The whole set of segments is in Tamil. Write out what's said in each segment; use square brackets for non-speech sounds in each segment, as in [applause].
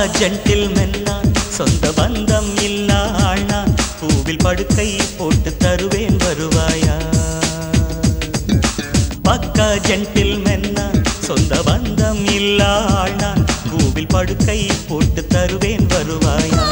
பக்கா ஜென்டில் மென்னான் சொந்த பந்தம் இல்லா ஆள் நான். பூவில் படுக்கை போட்டு தருவேன் வருவாயா? பக்கா ஜென்டில் மென்னான் சொந்த பந்தம் இல்லா ஆள் நான். பூவில் படுக்கை போட்டு தருவேன் வருவாயா?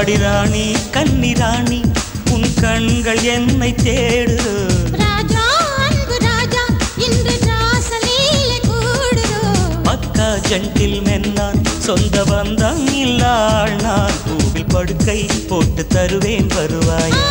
ராடி ராணி கன்னி ராணி உன் கண்கள் என்னை தேடுதோ பக்கா ஜென்டில் மென்னான் சொந்த பந்தம் இல்லாள் நான் பூவில் படுக்கை போட்டு தருவேன் வருவாயா.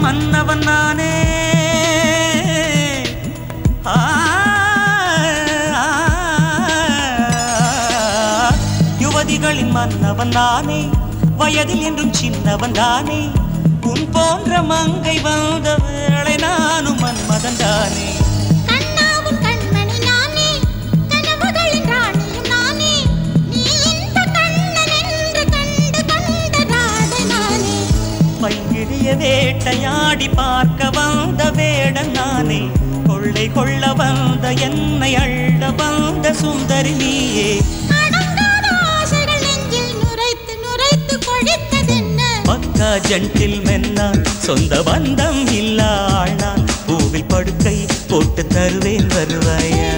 மன்னவன் நானே. யுவதிகளின் மன்னவன் நானே. வயதில் என்றும் சின்னவன் தானே உன் போன்ற மங்கை வந்த வேளை நானும் மன்மதன் தானே. வேட்டையாடி பார்க்க வந்த வேடன் நானே. கொள்ளை கொள்ள வந்த என்னை அள்ள வந்த சுந்தரி நீயே. ஜென்டில் மென்னான் சொந்த பந்தம் இல்லாள் நான். பூவில் படுக்கை போட்டு தருவேன் வருவாயா?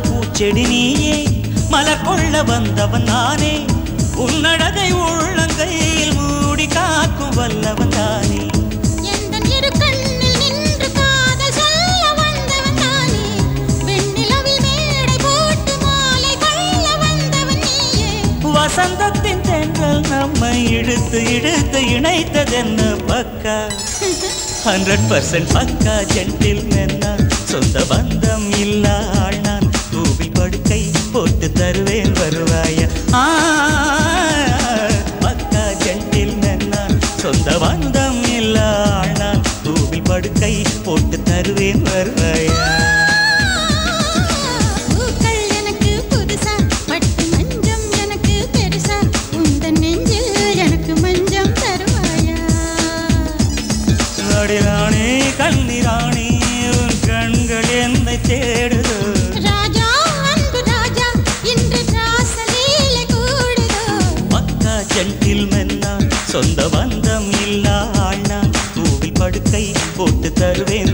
பூச்செடி நீயே மலர் கொள்ள வந்தவன் நானே. உன்னழகை உள்ளங்கையில் மூடி காக்கும் வல்லவன் தானே. வசந்தத்தின் தென்றல் நம்மை இழுத்து இழுத்து இணைத்ததென்ன பக்கா? [laughs] ஹண்ட்ரட் பர்சன்ட் பக்கா ஜென்டில் சொந்த பந்தம் இல்லாள் நான் பூவில் படுக்கை போட்டு தருவேன் வருவாயா? ஆ, சொந்த பந்தம் இல்லா அண்ணா கோவில் படுக்கை போட்டு தருவேன்